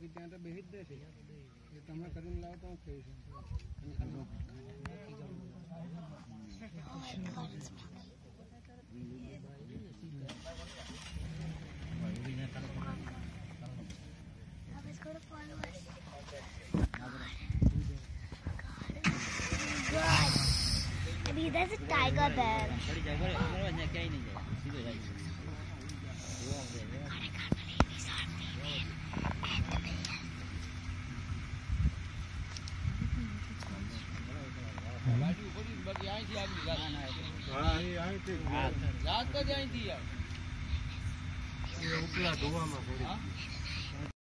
બાકી ત્યાં તો બેહી જ દેશે એ તમે કરીને લાવો તો હું ખાઈશું I was going to follow us. God. God. I mean, there's a tiger there. ઉપલા ધોવામાં